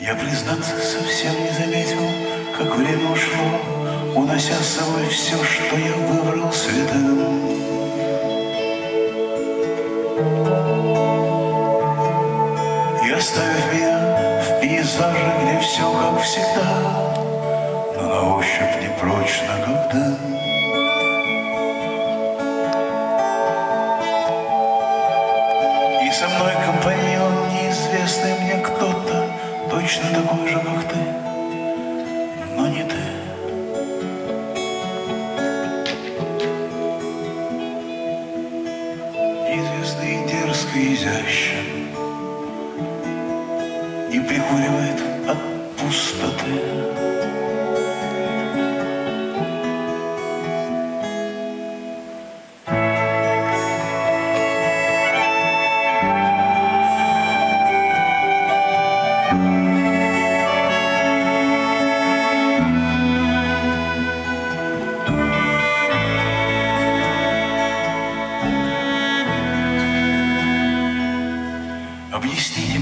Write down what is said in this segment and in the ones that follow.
назад совсем не заметил, как время ушло, Унося с собой все, что я выбрал святым. И оставив меня в пейзаже, где все как всегда, Но на ощупь непрочно, как дым. Со мной компаньон, неизвестный мне кто-то, Точно такой же, как ты, но не ты. Известный дерзко изящен И прикуривает от пустоты.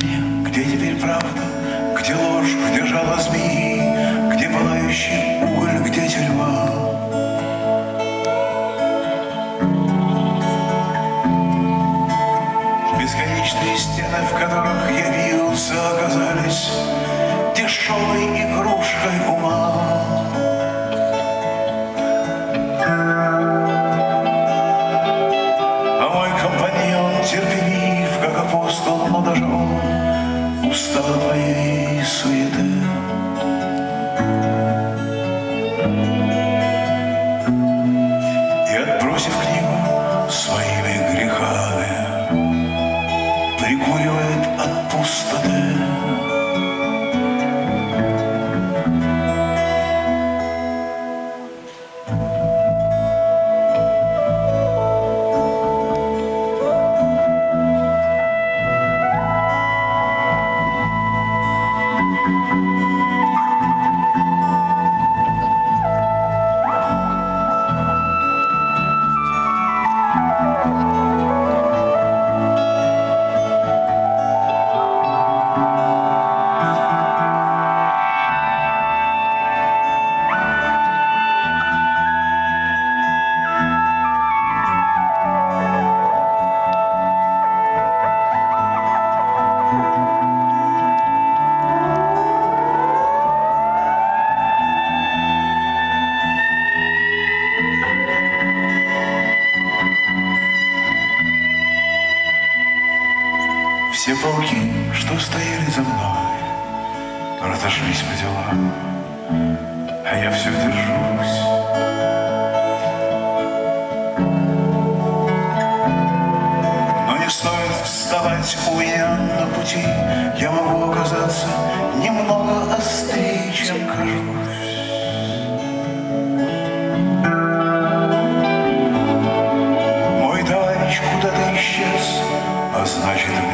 Мне, где теперь правда, где ложь, где жало змеи, где пылающий уголь, где тюрьма. Бесконечные стены, в которых я бился, оказались дешевой игрушкой ума. А мой компаньон терпелив, апостол, но даже он устал твоей суеты. И отбросив книгу своими грехами, прикуривает от пустоты. Все полки, что стояли за мной, разошлись по делам, а я все держусь. Но не стоит вставать у меня на пути, я могу оказаться немного острее, чем кажусь. Мой товарищ куда-то исчез, а значит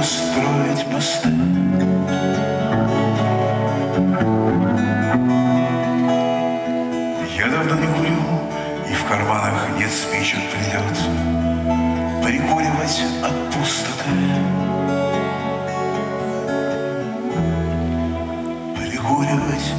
и некуда строить мосты. Я давно не курю, и в карманах нет спичек придется прикуривать от пустоты. Прикуривать